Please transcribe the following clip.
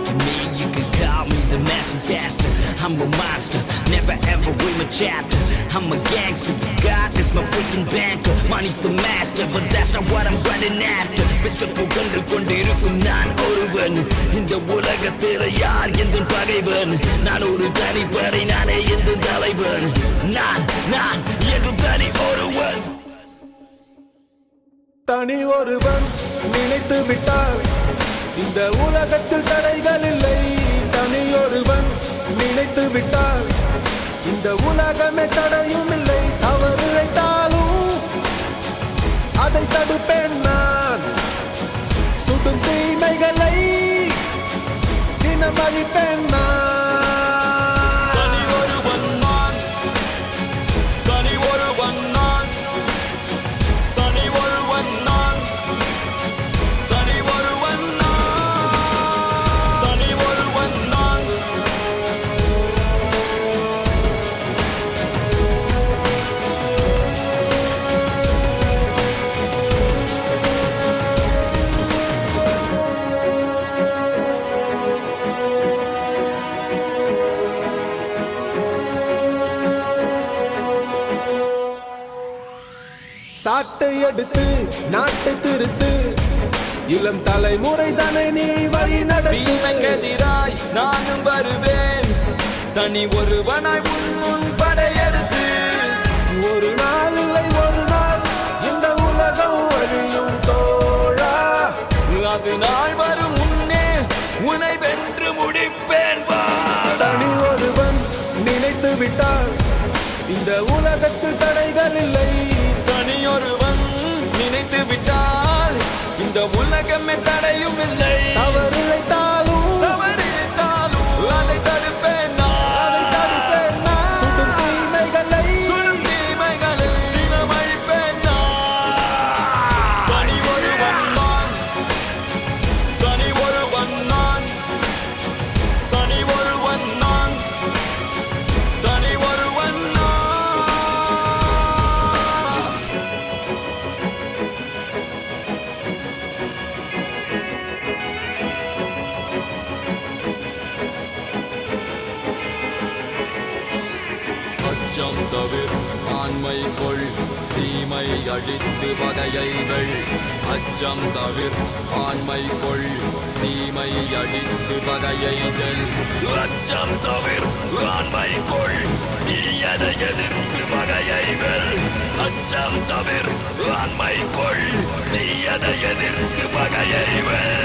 look at me, you can call me the mass disaster. I'm a monster, never ever win a chapter. I'm a gangster, God is my freaking banker. Money's the master, but that's not what I'm running after. Mr. புகழ்ந்து கொண்டிருக்கும் நான் ஒருவன் இந்த உலகத்தில் யார் எந்த பகைவன் நான் ஒரு தனிப்படை நானே எந்த தலைவன் நான் நான் என்று தனி ஒருவன் தனி ஒருவன் நினைத்து விட்டார் இந்த உலகத்தில் தடைகள் இல்லை. தனியொருவன் நினைத்து விட்டால் இந்த உலகமே தடையும் இல்லை. தவறு இழைத்தாலும் அதை தடுப்பேன் நான். சுடும் தீமைகளை தினம் அழிப்பேன் நான் சாட்டை எடுத்து நாட்டை திருத்து. இளம் தலைமுறை தானே நீ வழி நடத்து. தீமைக்கெதிராய் நானும் வருவேன். தனி ஒருவனாய் உன் முன் படையெடுத்து. ஒரு நாள் இல்லை ஒரு நாள் இந்த உலகம் அழியும் தோழா. அது நாள் வரும் முன்னே உனை வென்று முடிப்பேன் தனி ஒருவன் நினைத்து விட்டால் இந்த உலகத்தில் தடைகள் இல்லை. இந்த உலகமே தடையும் இல்லை. அச்சம் தவிர் ஆண்மை கொள் தீமை அழித்து பகையைகள் அச்சம் தவிர் ஆண்மை கொள் தீமை அழித்து பகையைகள் அச்சம் தவிர் ஆண்மை கொள் தீயதை எதிர்த்து பகையைகள் அச்சம் தவிர் ஆண்மை கொள் தீயதை எதிர்த்து பகையைகள்